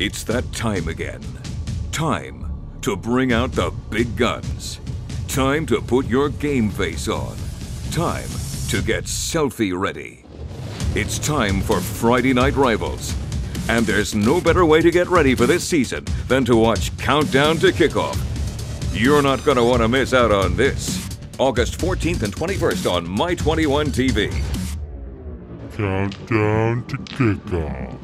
It's that time again. Time to bring out the big guns. Time to put your game face on. Time to get selfie ready. It's time for Friday Night Rivals. And there's no better way to get ready for this season than to watch Countdown to Kickoff. You're not going to want to miss out on this. August 14th and 21st on My 21 TV. Countdown to kickoff.